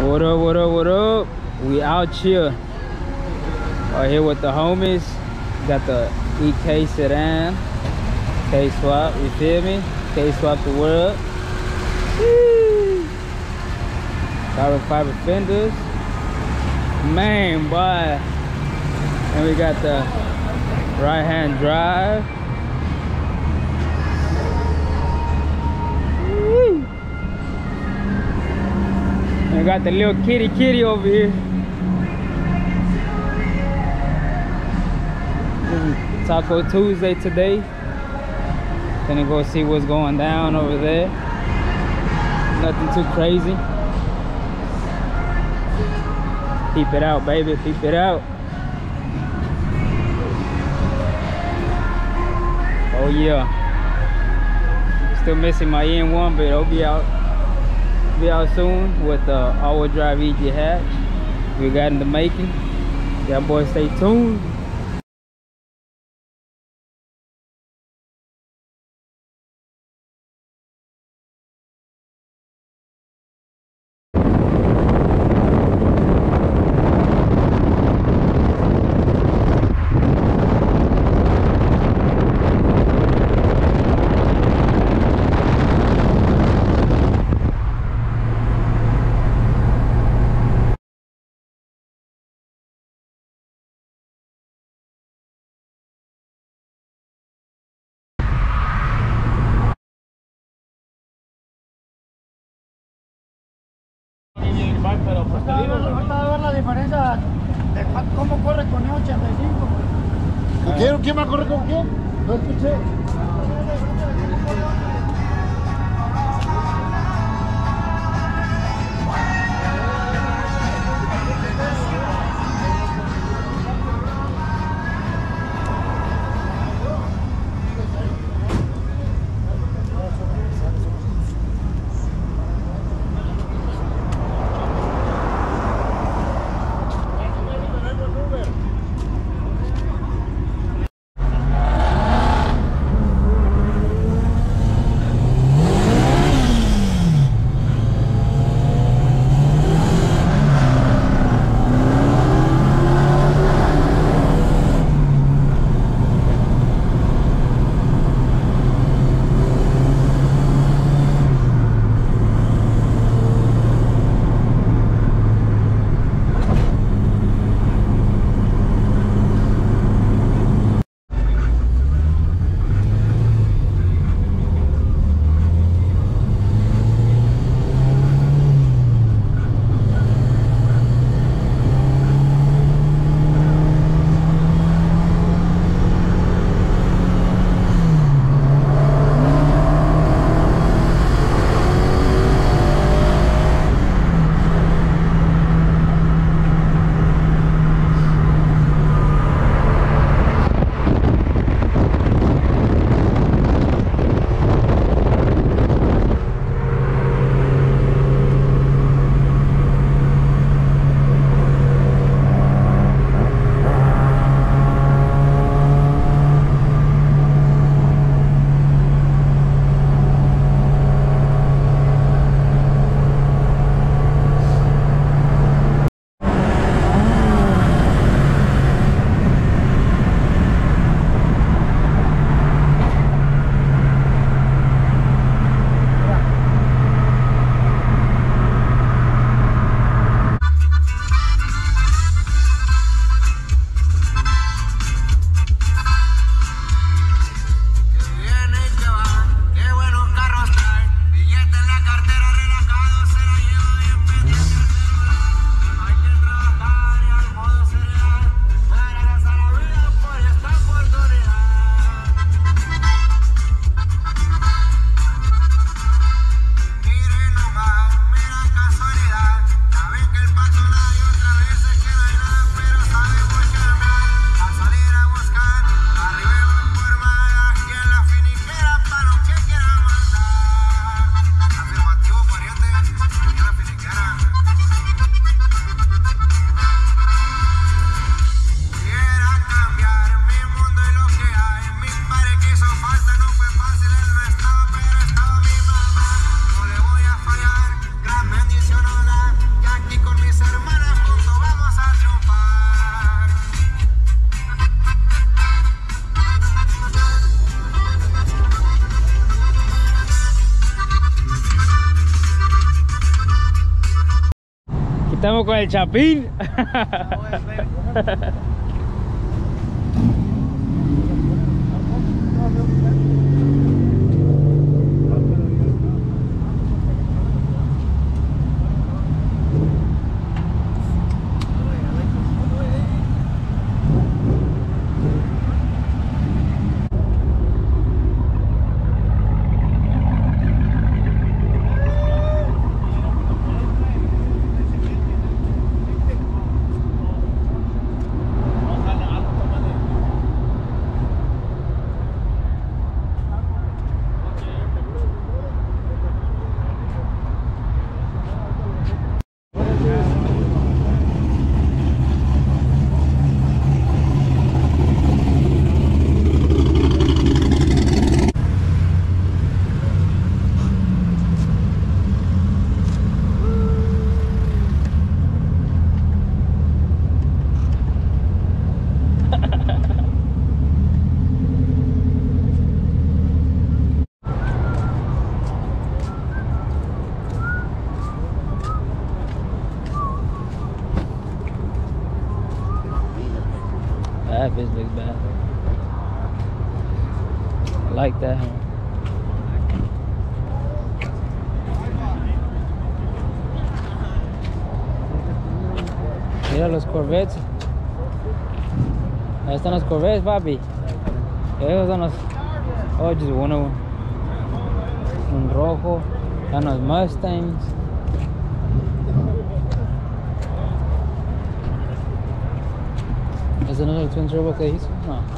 What up, what up, what up? We out here. Right here with the homies. Got the EK sedan. K swap, you feel me? K swap the world. Carbon fiber fenders. Man, boy. And we got the right hand drive. And got the little kitty kitty over here. Taco Tuesday today. Gonna go see what's going down over there. Nothing too crazy. Peep it out, baby. Peep it out. Oh yeah. Still missing my N1, but it'll be out. Be out soon with the all-wheel drive EG hatch. We got in the making. Y'all boys stay tuned. pero pues te digo... Ahorita va a ver la diferencia de cómo corre con E85. ¿Quién va a correr con quién? No escuché. Con el chapín. Like that one. Mira los Corvettes. Ahí están los Corvettes, papi. Esos son los. Oh, just one of them. Un rojo. Están los Mustangs. ¿Ese no es el Twin Turbo que hizo? No.